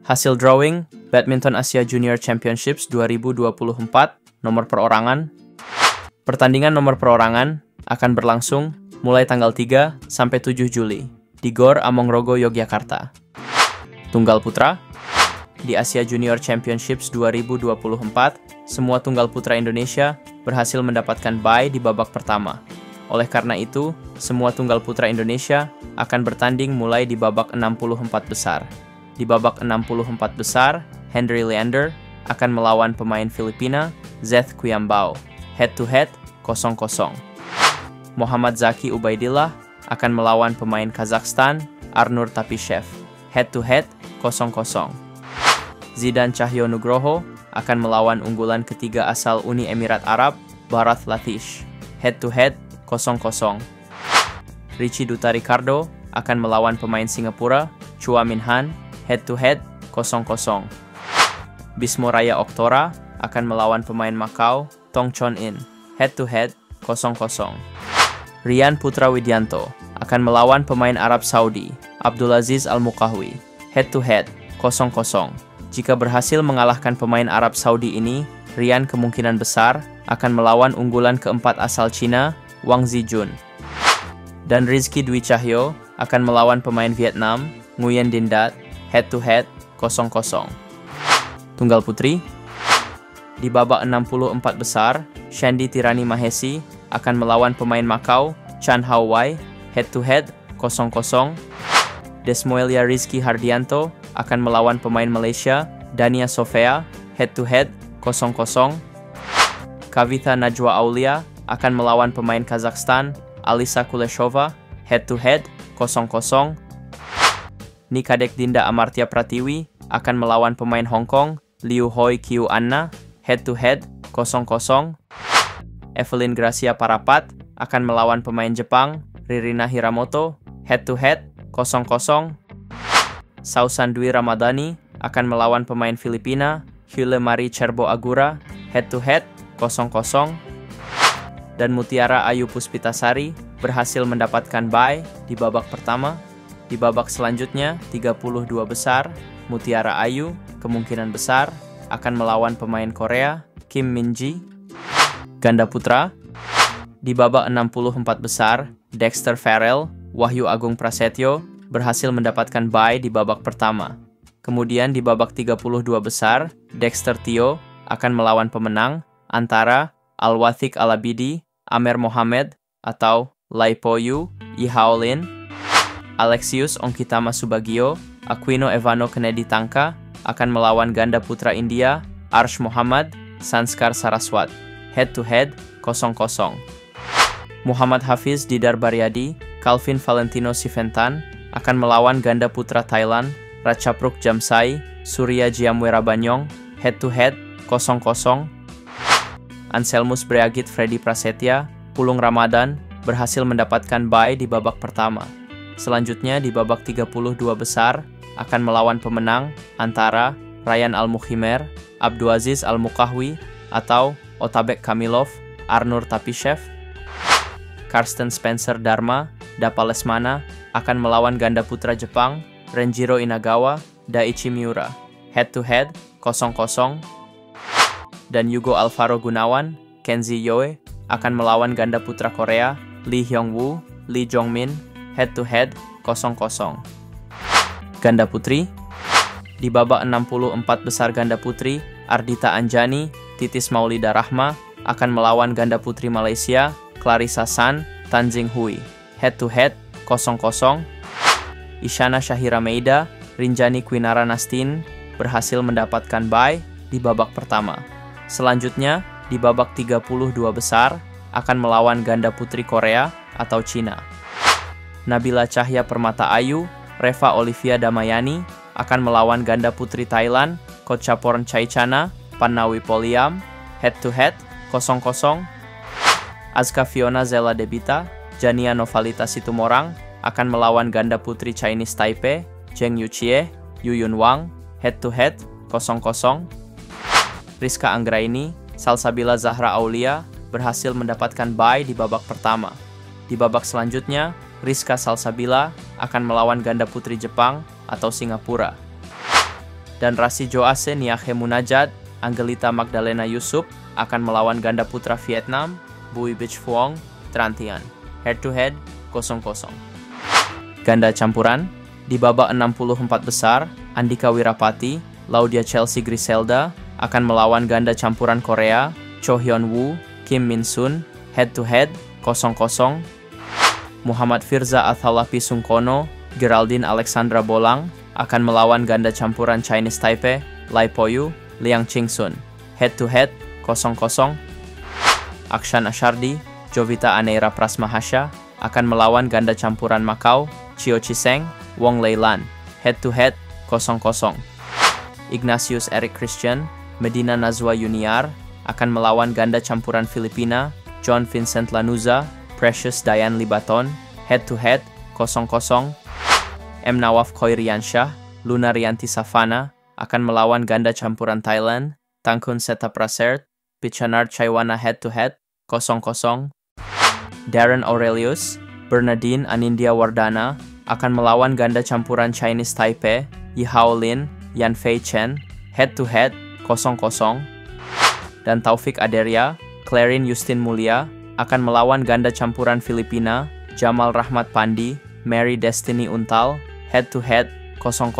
Hasil drawing Badminton Asia Junior Championships 2024 nomor perorangan. Pertandingan nomor perorangan akan berlangsung mulai tanggal 3 sampai 7 Juli di Gor Amongrogo Yogyakarta. Tunggal putra di Asia Junior Championships 2024, semua tunggal putra Indonesia berhasil mendapatkan bye di babak pertama. Oleh karena itu, semua tunggal putra Indonesia akan bertanding mulai di babak 64 besar. Di babak 64 besar, Henry Leander akan melawan pemain Filipina, Zeth Kuyambao, head to head 0-0. Muhammad Zaki Ubaidillah akan melawan pemain Kazakhstan, Arnur Tapishev, head to head 0-0. Zidan Cahyo Nugroho akan melawan unggulan ketiga asal Uni Emirat Arab, Bharat Latish, head to head 0-0. Richie Duta Ricardo akan melawan pemain Singapura, Chua Min Han, head to head 0-0. Bismo Raya Oktora akan melawan pemain Macau, Tong Chon In, head to head 0-0. Rian Putra Widianto akan melawan pemain Arab Saudi, Abdulaziz Al-Mukahwi, head to head 0-0. Jika berhasil mengalahkan pemain Arab Saudi ini, Rian kemungkinan besar akan melawan unggulan keempat asal Cina, Wang Zijun. Dan Rizky Dwi Cahyo akan melawan pemain Vietnam, Nguyen Dindat, head to head 0-0. Tunggal putri di babak 64 besar, Shandy Tirani Mahesi akan melawan pemain Macau, Chan Hao Wai, head to head 0-0. Desmoelia Rizky Hardianto akan melawan pemain Malaysia, Dania Sofea, head to head 0-0. Kavitha Najwa Aulia akan melawan pemain Kazakhstan, Alisa Kuleshova, head to head 0-0. Nikadek Dinda Amartya Pratiwi akan melawan pemain Hong Kong, Liu Hoi Kiu Anna, head to head 0-0. Evelyn Gracia Parapat akan melawan pemain Jepang, Ririna Hiramoto, head to head 0-0. Sausan Dwi Ramadhani akan melawan pemain Filipina, Hule Mari Cerbo Agura, head to head 0-0. Dan Mutiara Ayu Puspitasari berhasil mendapatkan bye di babak pertama. Di babak selanjutnya, 32 besar, Mutiara Ayu kemungkinan besar akan melawan pemain Korea, Kim Min-ji. Ganda putra, di babak 64 besar, Dexter Farrell, Wahyu Agung Prasetyo berhasil mendapatkan bye di babak pertama. Kemudian di babak 32 besar, Dexter Tio akan melawan pemenang antara Al-Wathik Alabidi, Amer Mohamed, atau Laipoyu Yihaolin, Alexius Ongkitama Subagio, Aquino Evano Kennedy Tangka akan melawan ganda putra India, Arsh Muhammad, Sanskar Saraswat, head to head 0-0. Muhammad Hafiz Didar Baryadi, Calvin Valentino Siventan akan melawan ganda putra Thailand, Ratchapruk Jamsai, Surya Jiamwera Banyong, head to head 0-0. Anselmus Breagit Freddy Prasetya, Pulung Ramadan berhasil mendapatkan bye di babak pertama. Selanjutnya di babak 32 besar akan melawan pemenang antara Ryan Al-Mukhimer, Abdulaziz Al-Mukahwi, atau Otabek Kamilov, Arnur Tapishev. Karsten Spencer Dharma, Dapa Lesmana akan melawan ganda putra Jepang, Renjiro Inagawa, Daichi Miura, head to head 0-0. Dan Yugo Alvaro Gunawan, Kenzi Yoe akan melawan ganda putra Korea, Lee Hyung Woo, Lee Jong Min, head to head 0-0. Ganda putri di babak 64 besar ganda putri, Ardita Anjani, Titis Maulida Rahma akan melawan ganda putri Malaysia, Clarissa San, Tanjing Hui. Head to head 0-0. Isyana Syahira Meida, Rinjani Kwinara Nastin berhasil mendapatkan bye di babak pertama. Selanjutnya, di babak 32 besar akan melawan ganda putri Korea atau Cina. Nabila Cahya Permata Ayu, Reva Olivia Damayani akan melawan ganda putri Thailand, Kochaporn Chaichana, Panawi Poliam, head to head 0-0. Azka Fiona Zela Debita, Jania Novalita Situmorang akan melawan ganda putri Chinese Taipei, Zheng Yuchie, Yuyun Wang, head to head 0-0. Rizka Anggraini, Salsabila Zahra Aulia berhasil mendapatkan bye di babak pertama. Di babak selanjutnya, Rizka Salsabila akan melawan ganda putri Jepang atau Singapura. dan Rasi Joase Niahe Munajat, Angelita Magdalena Yusuf akan melawan ganda putra Vietnam, Bui Bich Phuong, Trantian. Head to head, 0-0. Ganda campuran, di babak 64 besar, Andika Wirapati, Laudia Chelsea Griselda akan melawan ganda campuran Korea, Cho Hyun Woo, Kim Min Sun, head to head, 0-0. Muhammad Firza Athalapi Sungkono, Geraldine Alexandra Bolang akan melawan ganda campuran Chinese Taipei, Lai Poyu, Liang Chingsun. Head to head, 0-0. Akshan Ashardi, Jovita Aneira Prasmahasha akan melawan ganda campuran Macau, Chio Chiseng, Wong Leilan. Head to head, 0-0. Ignatius Eric Christian, Medina Nazwa Yuniar akan melawan ganda campuran Filipina, John Vincent Lanuza, Precious Diane Libaton, head to head, 0-0. M. Nawaf Khoiriansyah, Luna Rianti Savana akan melawan ganda campuran Thailand, Tangkun Seta Prasert, Pichanar Chaiwana head to head, 0-0. Darren Aurelius, Bernardine Anindya Wardana akan melawan ganda campuran Chinese Taipei, Yihao Lin, Yan Fei Chen, head to head, 0-0. Dan Taufik Aderia, Clarin Justin Mulia akan melawan ganda campuran Filipina, Jamal Rahmat Pandi, Mary Destiny Untal, head to head 0-0